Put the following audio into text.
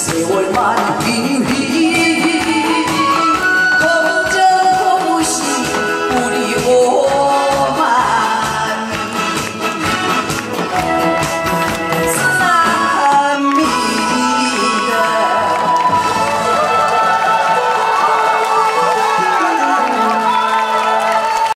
谁会问？